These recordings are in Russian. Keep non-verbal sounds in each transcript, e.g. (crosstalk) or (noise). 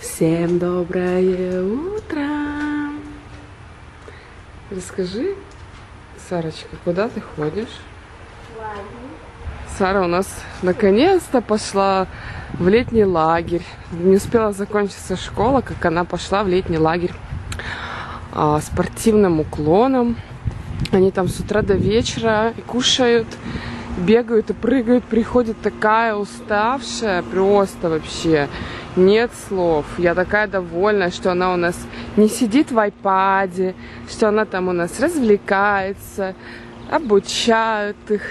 Всем доброе утро! Расскажи, Сарочка, куда ты ходишь? Сара у нас наконец-то пошла в летний лагерь. Не успела закончиться школа, как она пошла в летний лагерь а, спортивным уклоном. Они там с утра до вечера кушают, бегают и прыгают. Приходит такая уставшая, просто вообще нет слов. Я такая довольна, что она у нас не сидит в айпаде, что она там у нас развлекается, обучают их,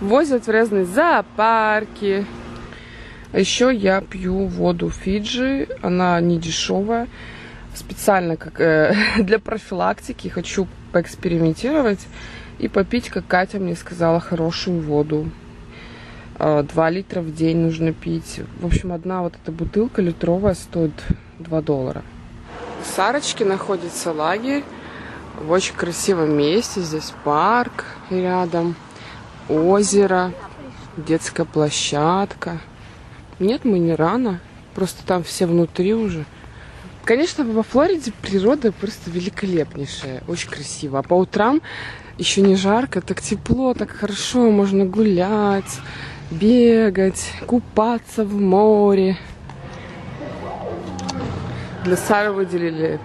возят в разные зоопарки. А еще я пью воду Фиджи, она не дешевая, специально как э, (laughs) для профилактики хочу поэкспериментировать и попить, как Катя мне сказала, хорошую воду. 2 а, литра в день нужно пить. В общем, одна вот эта бутылка литровая стоит 2 доллара. В Сарочке находится лагерь в очень красивом месте. Здесь парк рядом, озеро, детская площадка. Нет, мы не рано. Просто там все внутри уже. Конечно, во Флориде природа просто великолепнейшая, очень красиво. А по утрам еще не жарко, так тепло, так хорошо, можно гулять, бегать, купаться в море. Для Сары выделили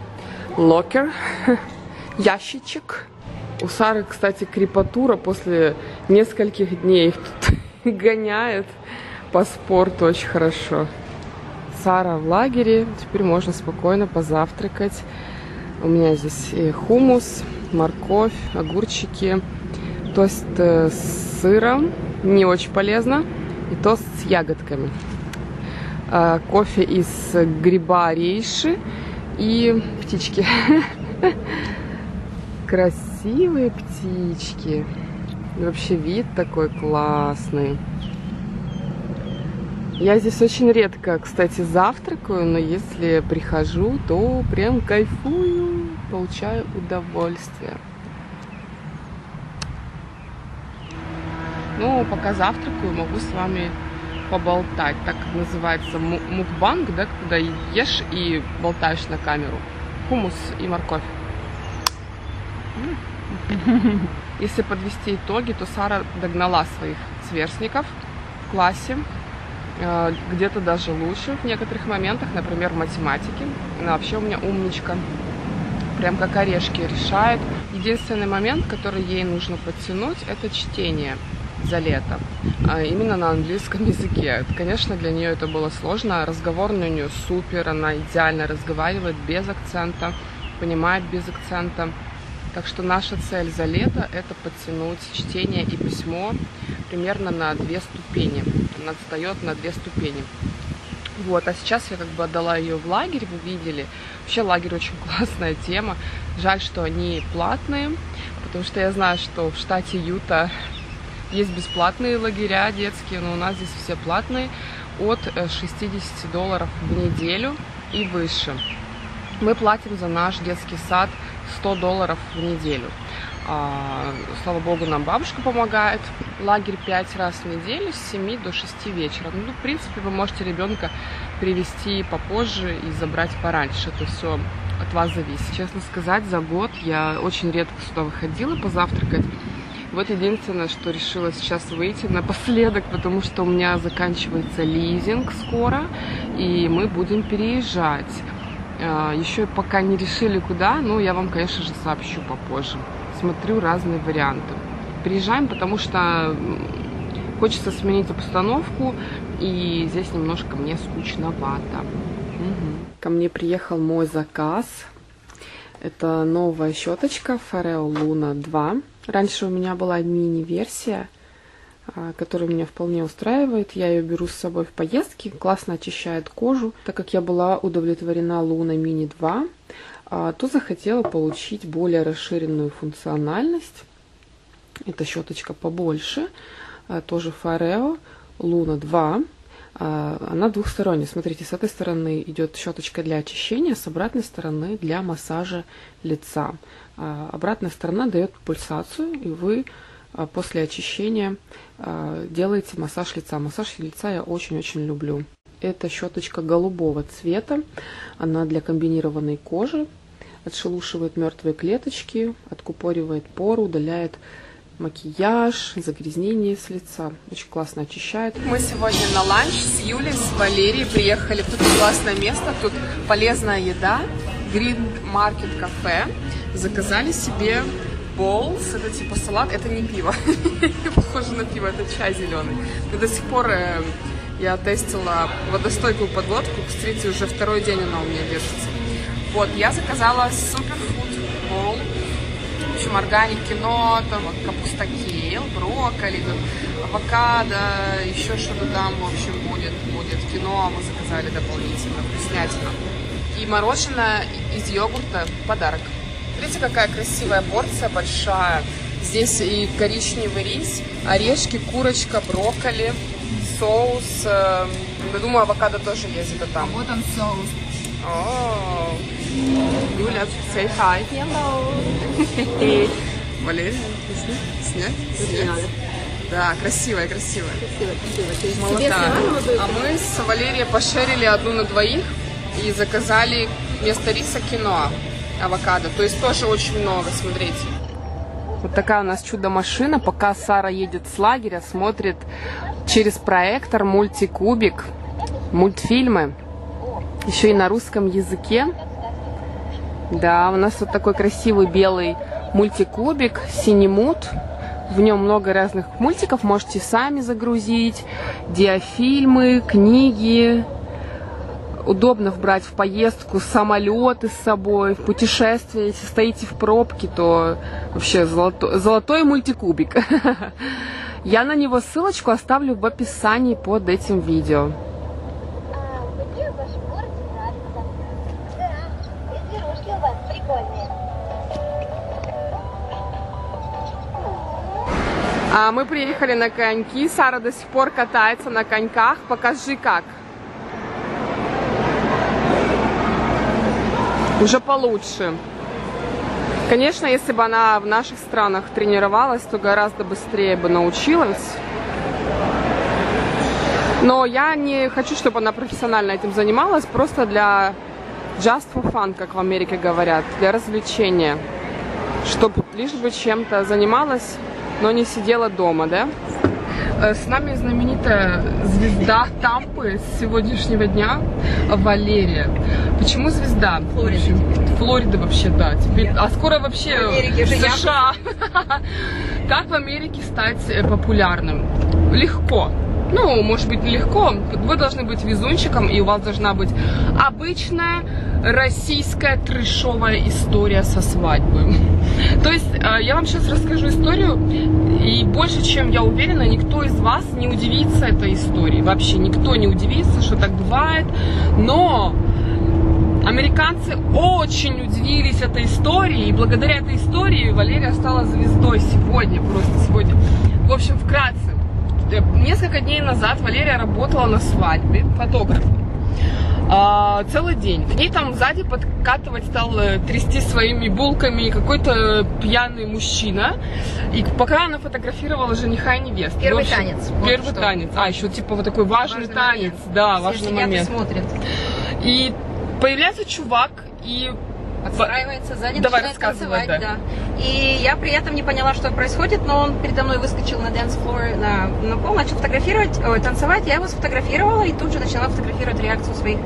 локер, (laughs) ящичек. У Сары, кстати, крепатура после нескольких дней тут (laughs) гоняет по спорту очень хорошо. Сара в лагере, теперь можно спокойно позавтракать. У меня здесь хумус, морковь, огурчики, тост э, с сыром, не очень полезно. И тост с ягодками. А, кофе из гриба рейши и птички. (laughs) Красивые птички. Вообще вид такой классный. Я здесь очень редко, кстати, завтракаю, но если прихожу, то прям кайфую, получаю удовольствие. Ну, пока завтракаю, могу с вами поболтать. Так называется мукбанг, да, когда ешь и болтаешь на камеру. Хумус и морковь. (laughs) Если подвести итоги, то Сара догнала своих сверстников в классе. Э, где-то даже лучше в некоторых моментах, например, в математике. Она вообще у меня умничка. Прям как орешки решает. Единственный момент, который ей нужно подтянуть, это чтение за лето, а именно на английском языке. Конечно, для нее это было сложно. Разговорный у нее супер, она идеально разговаривает без акцента, понимает без акцента. Так что наша цель за лето – это подтянуть чтение и письмо примерно на две ступени. Она отстает на две ступени. Вот, а сейчас я как бы отдала ее в лагерь, вы видели. Вообще лагерь очень (laughs) классная тема. Жаль, что они платные, потому что я знаю, что в штате Юта есть бесплатные лагеря детские, но у нас здесь все платные от 60 э, долларов в неделю и выше. Мы платим за наш детский сад 100 долларов в неделю. А, слава богу, нам бабушка помогает. Лагерь 5 раз в неделю с 7 до 6 вечера. Ну, в принципе, вы можете ребенка привести попозже и забрать пораньше. Это все от вас зависит. Честно сказать, за год я очень редко сюда выходила позавтракать. Вот единственное, что решила сейчас выйти напоследок, потому что у меня заканчивается лизинг скоро, и мы будем переезжать. А, Еще пока не решили куда, но я вам, конечно же, сообщу попозже. Смотрю разные варианты. Приезжаем, потому что хочется сменить обстановку, и здесь немножко мне скучновато. Угу. Ко мне приехал мой заказ. Это новая щеточка Fareo Luna 2. Раньше у меня была мини-версия, а, которая меня вполне устраивает. Я ее беру с собой в поездки, классно очищает кожу. Так как я была удовлетворена Luna Mini 2, а, то захотела получить более расширенную функциональность. Это щеточка побольше, а, тоже Fareo Luna 2. Она двухсторонняя. Смотрите, с этой стороны идет щеточка для очищения, с обратной стороны для массажа лица. А, обратная сторона дает пульсацию, и вы а, после очищения а, делаете массаж лица. Массаж лица я очень-очень люблю. Это щеточка голубого цвета. Она для комбинированной кожи. Отшелушивает мертвые клеточки, откупоривает поры, удаляет макияж, загрязнение с лица. Очень классно очищает. Мы сегодня на ланч с Юлей, с Валерией приехали. Тут классное место, тут полезная еда. Green Market Cafe. Заказали себе Bowls, это типа салат, это не пиво. (laughs) Похоже на пиво, это чай зеленый. Но до сих пор э, я тестила водостойкую подводку. Смотрите, уже второй день она у меня держится. Вот, я заказала суперфуд bowl. Общем, органик кино, там вот капуста кейл, брокколи, авокадо, еще что-то там, в общем, будет. Будет кино, мы заказали дополнительно, вкуснятина. И мороженое из йогурта подарок. Смотрите, какая красивая порция, большая. Здесь и коричневый рис, орешки, курочка, брокколи, соус. Э, я думаю, авокадо тоже есть где-то там. Вот он соус. О, Юля, say hi. Hello. Валерия, снять? Снять? Да, красивая, красивая. Ты себе Молодая. А мы с Валерией пошерили одну на двоих и заказали вместо риса киноа авокадо. То есть тоже очень много, смотрите. Вот такая у нас чудо-машина. Пока Сара едет с лагеря, смотрит через проектор мультикубик, мультфильмы. Еще и на русском языке. Да, у нас вот такой красивый белый мультикубик, синемут. В нем много разных мультиков, можете сами загрузить. Диафильмы, книги, удобно брать в поездку самолеты с собой, в путешествие. Если стоите в пробке, то вообще золото, золотой мультикубик. (laughs) Я на него ссылочку оставлю в описании под этим видео. А мы приехали на коньки. Сара до сих пор катается на коньках. Покажи как. Уже получше. Конечно, если бы она в наших странах тренировалась, то гораздо быстрее бы научилась. Но я не хочу, чтобы она профессионально этим занималась, просто для just for fun, как в Америке говорят, для развлечения. Чтобы лишь бы чем-то занималась, но не сидела дома, да? Э, С нами знаменитая звезда Тампы с сегодняшнего дня Валерия. Почему звезда? Флорида Флорида вообще, да. Теперь, а скоро вообще В Америке в США. (laughs) Как в Америке стать э, популярным? Легко. Ну, может быть, нелегко. Вы должны быть везунчиком, и у вас должна быть обычная российская трешовая история со свадьбы. То есть, э, я вам сейчас расскажу историю, и больше, чем я уверена, никто из вас не удивится этой истории. Вообще никто не удивится, что так бывает. Но Американцы очень удивились этой истории, и благодаря этой истории Валерия стала звездой сегодня, просто сегодня. В общем, вкратце. Э, Несколько дней назад Валерия работала на свадьбе фотографом. А, целый день. К ней там сзади подкатывать стал э, трясти своими булками какой-то пьяный мужчина. И пока она фотографировала жениха и невесту. Первый общем, танец. Вот Первый что. танец. А, еще типа вот такой важный, Важный танец. момент. Да, Все важный и момент. смотрят. И появляется чувак и Подстраивается сзади, Давай, начинает танцевать, да. да. И я при этом не поняла, что происходит, но он передо мной выскочил на floor, на, на пол, начал фотографировать, ой, танцевать. Я его сфотографировала и тут же начала фотографировать реакцию своих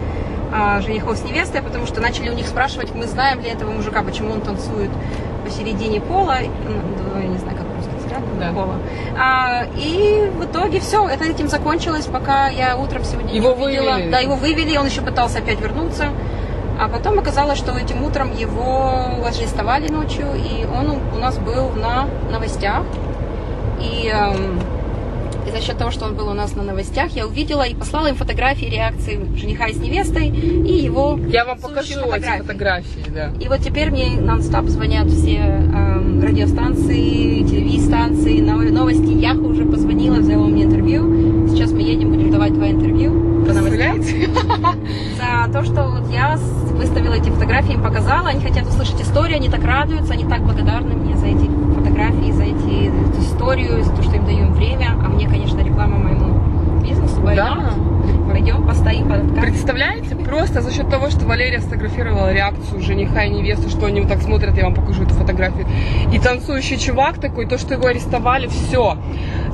а, женихов с невестой, потому что начали у них спрашивать, мы знаем ли этого мужика, почему он танцует посередине пола, ну, я не знаю, как русский сказать, Да. пола. А, и в итоге все, это этим закончилось, пока я утром сегодня Его не увидела. вывели? Да, его вывели, он еще пытался опять вернуться. А потом оказалось, что этим утром его арестовали ночью, и он у- нас был на новостях. И, эм, и за счет того, что он был у нас на новостях, я увидела и послала им фотографии реакции жениха с невестой и его Я вам покажу эти фотографии, да. И вот теперь мне нон-стоп звонят все эм, радиостанции, телевизстанции, нов- новости. Яху уже позвонила, взяла у меня интервью. Сейчас мы едем, будем давать два интервью новостям. Представляете? За (laughs) то, что вот я выставила эти фотографии, им показала. Они хотят услышать историю, они так радуются, они так благодарны мне за эти фотографии, за эти, эту историю, за то, что им даю им время. А мне, конечно, реклама моему бизнесу. Да? Пойдем, постоим, подкатим. Представляете? Просто за счет того, что Валерия сфотографировала реакцию жениха и невесты, что они вот так смотрят, я вам покажу эту фотографию. И танцующий чувак такой, то, что его арестовали, все.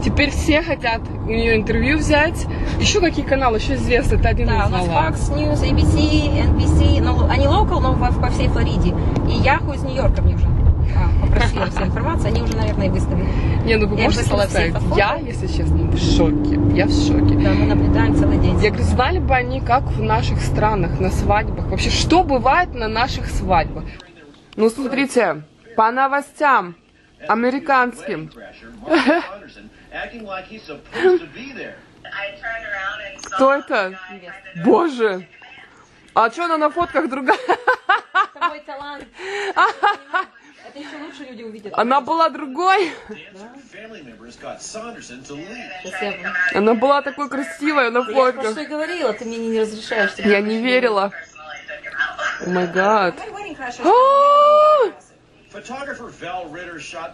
Теперь все хотят у нее интервью взять. Еще какие каналы, еще известны, ты один Да, у нас. Fox News, ABC, NBC, ну, они local, но по всей Флориде. И Яху из Нью-Йорка мне уже а, попросила все информацию, они уже, наверное, и выставили. Не, ну вы Я можете представить, я, если честно, в шоке. Я в шоке. Да, мы наблюдаем целый день. Я говорю, знали бы они, как в наших странах, на свадьбах. Вообще, что бывает на наших свадьбах? Ну, смотрите, по новостям американским. Кто это? Боже! А что она на фотках другая? Это мой талант. (laughs) Это еще лучше люди увидят. Она была другой. Я- Она была такой красивая на Я фотках. что и говорила, ты мне не разрешаешь. Я не верила. О май гад. А!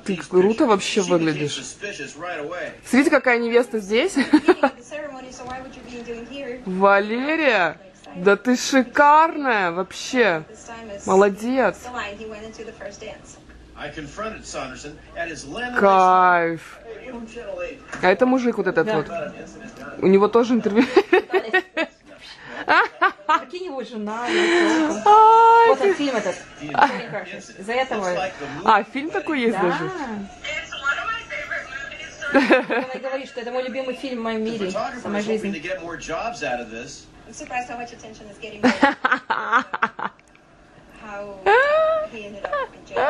Ты круто вообще выглядишь. Смотрите, какая невеста здесь. Валерия, да ты шикарная вообще. Молодец. Кайф. А это мужик вот этот вот. У него тоже интервью. (laughs) Прикинь, его жена, Вот он фильм этот. Из-за этого... А, фильм такой есть Да. даже? Она говорит, что это мой любимый фильм в моем мире, в моей жизни. I'm surprised how much attention is getting. (laughs) How he ended up in jail.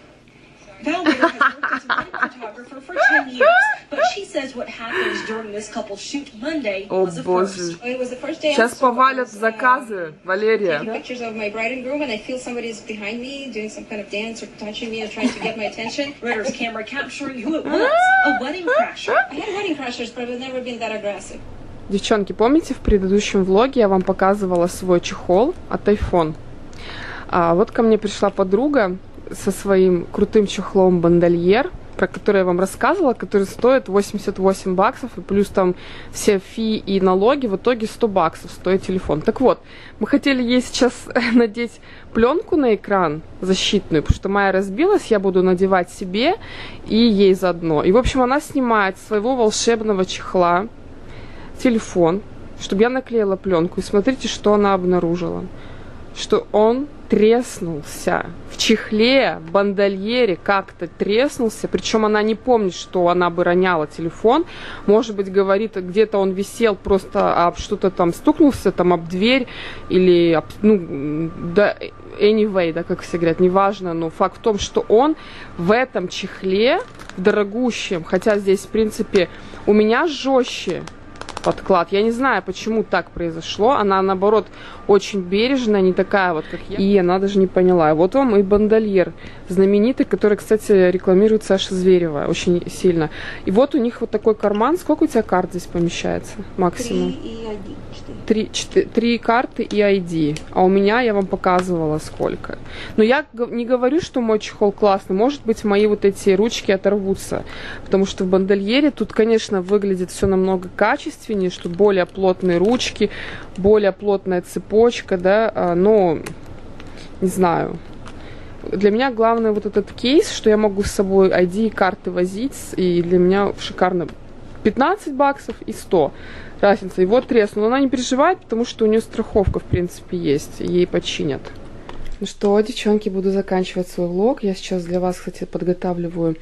and a photographer who watched it all unfold shared it with us tonight. Val Ritter has worked as a wedding photographer for 10 years, but she says what happens during this couple's shoot Monday О was боже. first. It was the first day Сейчас повалят uh, заказы, Валерия. taking pictures of my bride and groom, and I feel somebody's behind me doing some kind of dance or touching me or trying to get my attention. Ritter's camera capturing who it was, a wedding crasher. I had wedding crashers, but I've never been that aggressive. Девчонки, помните, в предыдущем влоге я вам показывала свой чехол от iPhone? А вот ко мне пришла подруга со своим крутым чехлом бандольер, про который я вам рассказывала, который стоит 88 баксов, и плюс там все фи и налоги, в итоге 100 баксов стоит телефон. Так вот, мы хотели ей сейчас (laughs) надеть пленку на экран защитную, потому что моя разбилась, я буду надевать себе и ей заодно. И, в общем, она снимает своего волшебного чехла телефон, чтобы я наклеила пленку. И смотрите, что она обнаружила. Что он треснулся чехле, бандольере как-то треснулся. Причем она не помнит, что она бы роняла телефон. Может быть, говорит, где-то он висел просто об что-то там стукнулся, там об дверь или об, ну, да, anyway, да, как все говорят, неважно, но факт в том, что он в этом чехле, дорогущем, хотя здесь, в принципе, у меня жестче подклад. Я не знаю, почему так произошло. Она, наоборот, очень бережная, не такая вот, как я. И она даже не поняла. Вот вам и бандольер знаменитый, который, кстати, рекламирует Саша Зверева очень сильно. И вот у них вот такой карман. Сколько у тебя карт здесь помещается максимум? Три и один. Три, четы- три карты и ID. А у меня я вам показывала сколько. Но я не говорю, что мой чехол классный. Может быть, мои вот эти ручки оторвутся. Потому что в бандольере тут, конечно, выглядит все намного качественнее, что более плотные ручки, более плотная цепочка, да, а, но не знаю. Для меня главное вот этот кейс, что я могу с собой ID и карты возить, и для меня шикарно 15 баксов и 100 разница. И вот треснул. Она не переживает, потому что у нее страховка, в принципе, есть. Ей починят. Ну что, девчонки, буду заканчивать свой влог. Я сейчас для вас, кстати, подготавливаю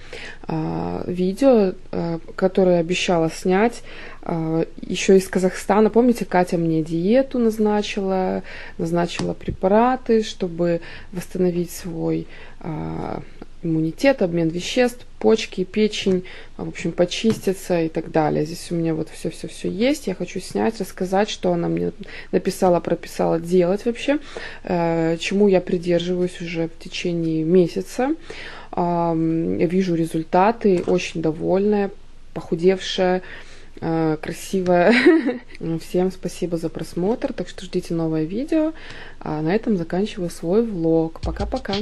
а, видео, а, которое обещала снять а, еще из Казахстана. Помните, Катя мне диету назначила, назначила препараты, чтобы восстановить свой а, иммунитет, обмен веществ, почки, печень, в общем, почиститься и так далее. Здесь у меня вот все-все-все есть. Я хочу снять, рассказать, что она мне написала, прописала делать вообще, э, чему я придерживаюсь уже в течение месяца. Вижу результаты, очень довольная, похудевшая, э, красивая. (laughs) Всем спасибо за просмотр, так что ждите новое видео. А на этом заканчиваю свой влог. Пока-пока.